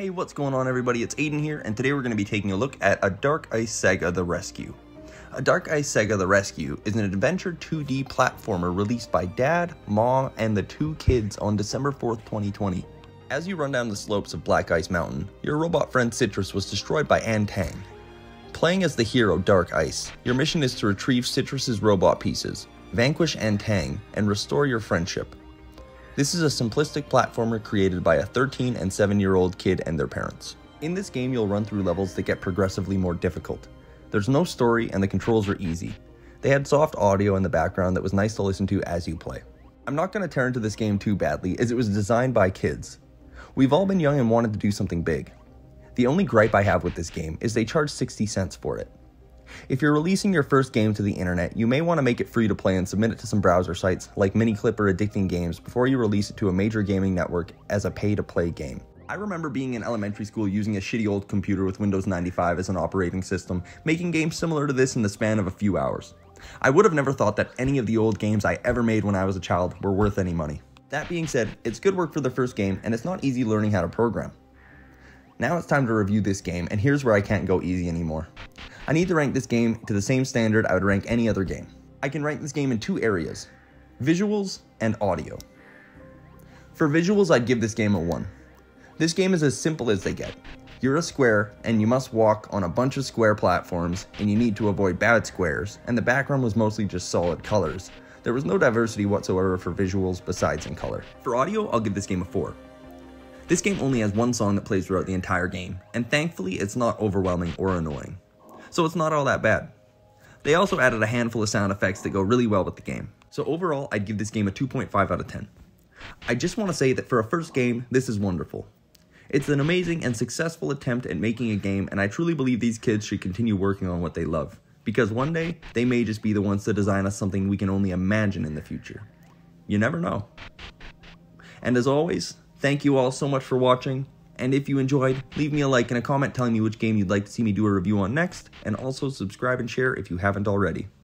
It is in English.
Hey, what's going on everybody? It's Aidan here, and today we're going to be taking a look at A Dark Ice Saga The Rescue. A Dark Ice Saga The Rescue is an adventure 2D platformer released by Dad, Mom, and the two kids on December 4th, 2020. As you run down the slopes of Black Ice Mountain, your robot friend Citrus was destroyed by Antag. Playing as the hero Dark Ice, your mission is to retrieve Citrus's robot pieces, vanquish Antag, and restore your friendship. This is a simplistic platformer created by a 13 and 7 year old kid and their parents. In this game, you'll run through levels that get progressively more difficult. There's no story and the controls are easy. They had soft audio in the background that was nice to listen to as you play. I'm not going to tear into this game too badly as it was designed by kids. We've all been young and wanted to do something big. The only gripe I have with this game is they charge 60 cents for it. If you're releasing your first game to the internet, you may want to make it free to play and submit it to some browser sites like Miniclip or Addicting Games before you release it to a major gaming network as a pay to play game. I remember being in elementary school using a shitty old computer with Windows 95 as an operating system, making games similar to this in the span of a few hours. I would have never thought that any of the old games I ever made when I was a child were worth any money. That being said, it's good work for the first game, and it's not easy learning how to program. Now it's time to review this game, and here's where I can't go easy anymore. I need to rank this game to the same standard I would rank any other game. I can rank this game in two areas, visuals and audio. For visuals, I'd give this game a 1. This game is as simple as they get. You're a square, and you must walk on a bunch of square platforms, and you need to avoid bad squares, and the background was mostly just solid colors. There was no diversity whatsoever for visuals besides in color. For audio, I'll give this game a 4. This game only has one song that plays throughout the entire game, and thankfully it's not overwhelming or annoying so it's not all that bad. They also added a handful of sound effects that go really well with the game. So overall, I'd give this game a 2.5 out of 10. I just want to say that for a first game, this is wonderful. It's an amazing and successful attempt at making a game, and I truly believe these kids should continue working on what they love. Because one day, they may just be the ones to design us something we can only imagine in the future. You never know. And as always, thank you all so much for watching, and if you enjoyed, leave me a like and a comment telling me which game you'd like to see me do a review on next, and also subscribe and share if you haven't already.